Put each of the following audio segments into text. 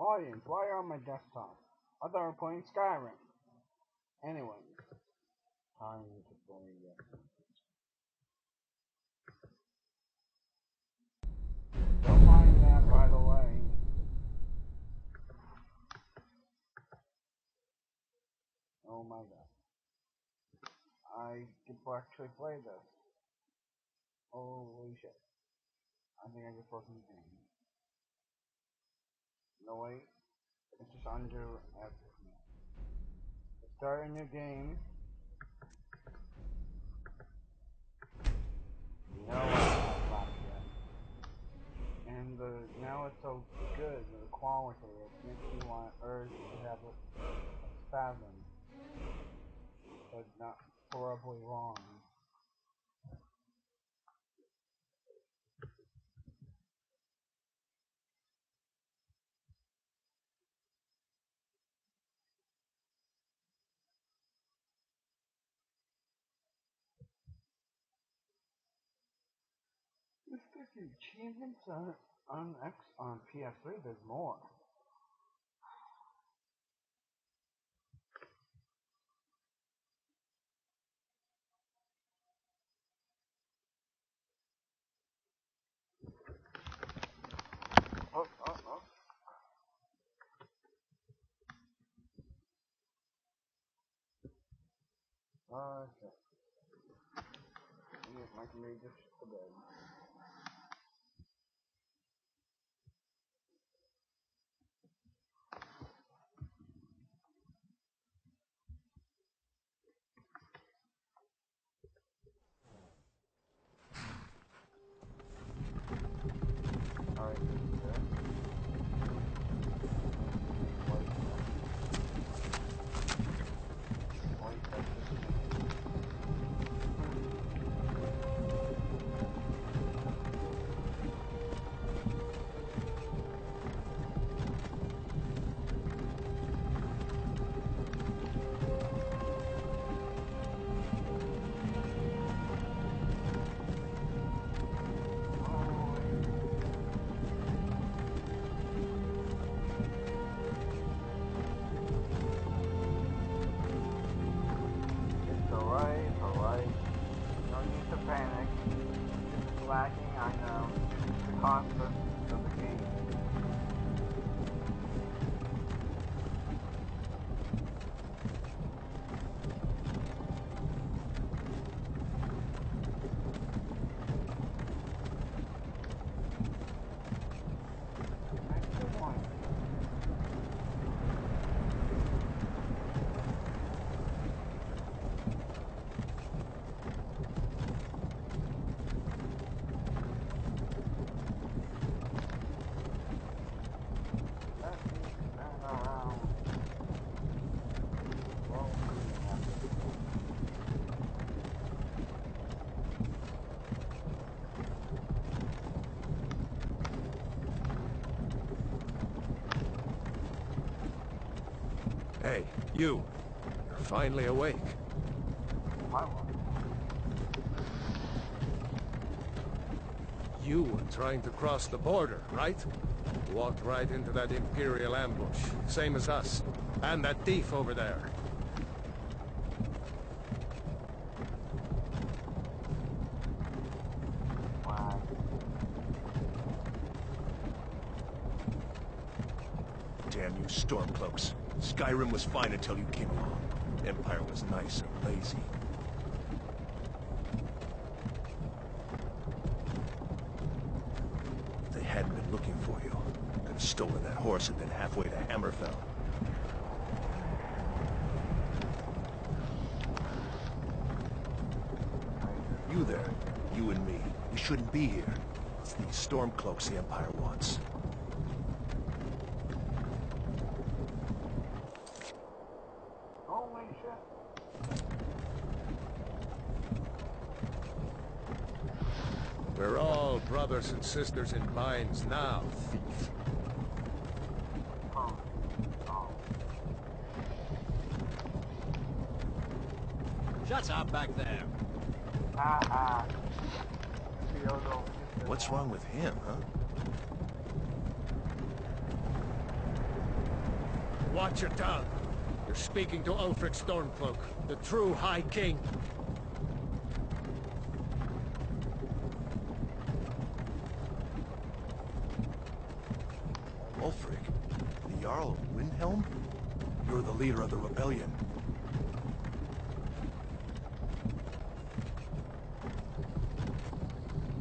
Audience, why are on my desktop? I thought we were playing Skyrim. Anyway, time to play it. Don't mind that, by the way. Oh my god. I get to actually play this. Holy shit. I think I just broke the game. Just undo everything. Start a new game. No. And the now it's so good, the quality, it makes you want urge to have a, a spasm. But not horribly wrong. There's 50 achievements on, on X on PS3. There's more. Oh, oh, oh. Okay. Mike made this to bed. You. You're finally awake. You were trying to cross the border, right? Walked right into that Imperial ambush, same as us. And that thief over there. Damn you Stormcloaks. Skyrim was fine until you came along. Empire was nice and lazy. If they hadn't been looking for you, could have stolen that horse and been halfway to Hammerfell. You there, you and me, we shouldn't be here. It's these Stormcloaks the Empire wants. Holy shit. We're all brothers and sisters in mines now, thief. Oh. Oh. Shut up back there. Ah ah. What's wrong with him, huh? Watch your tongue. You're speaking to Ulfric Stormcloak, the true High King. Ulfric, the Jarl of Windhelm? You're the leader of the rebellion.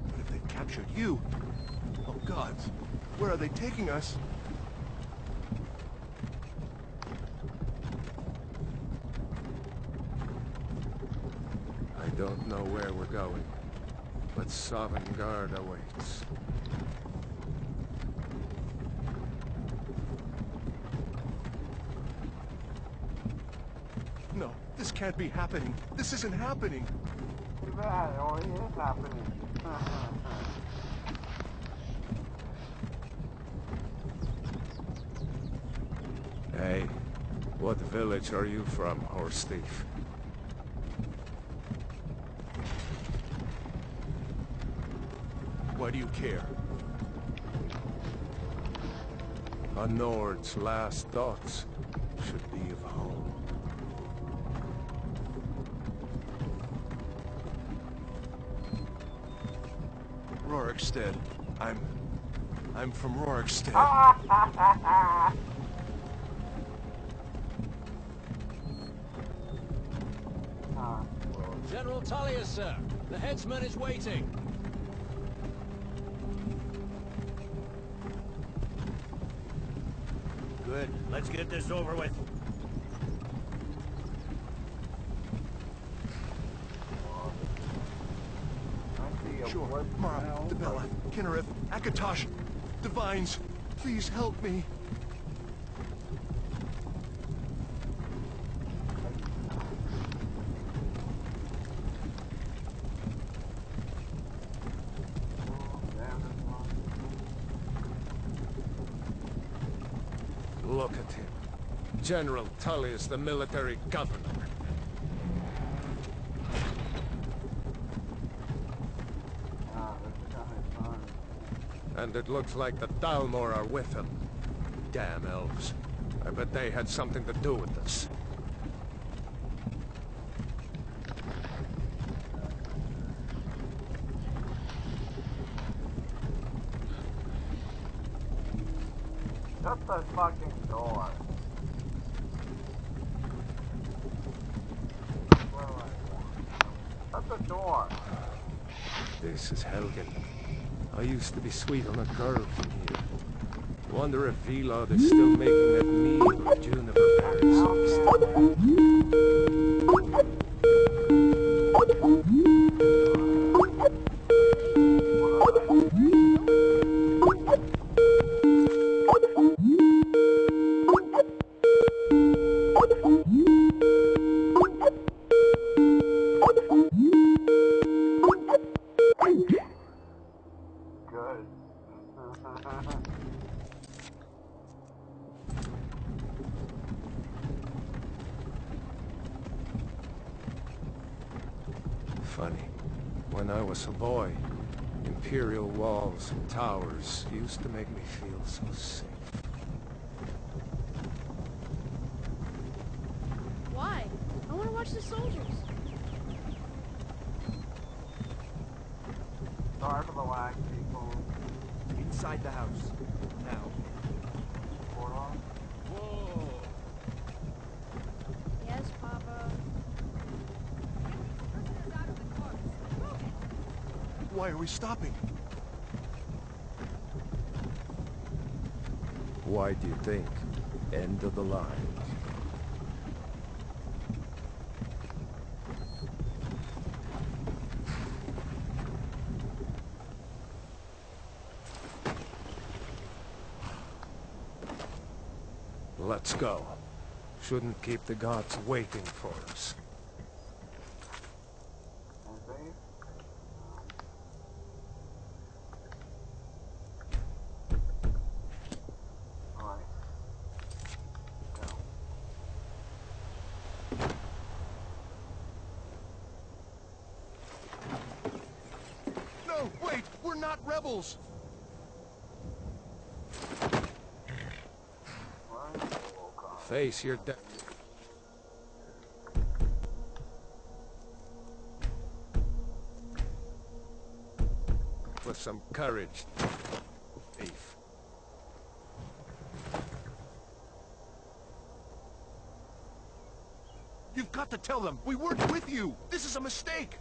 But if they captured you... Oh gods, where are they taking us? I don't know where we're going, but Sovngarde awaits. No, this can't be happening. This isn't happening. It already is happening. Hey, what village are you from, horse thief? Why do you care? A Nord's last thoughts should be of home. Rorikstead. I'm... I'm from Rorikstead. Ah, General Tullius, sir. The headsman is waiting. Good. Let's get this over with. I see a Shor. Mara, smell. Dibella, Kynareth, Akatosh, Divines, please help me. Damn, this one. Look at him. General Tullius, the military governor. Ah, this is kinda fun. And it looks like the Thalmor are with him. Damn elves. I bet they had something to do with this. Shut the fucking door. Shut the door. This is Helgen. I used to be sweet on a girl from here. Wonder if Vilod is still making that was a boy, imperial walls and towers used to make me feel so safe. Why? I want to watch the soldiers. Sorry for the lag, people. Inside the house. Now. Why are we stopping? Why do you think? End of the line. Let's go. Shouldn't keep the gods waiting for us. Anything? Alright. Go. No, wait, we're not rebels. Face your death. With some courage, thief. You've got to tell them. We worked with you. This is a mistake.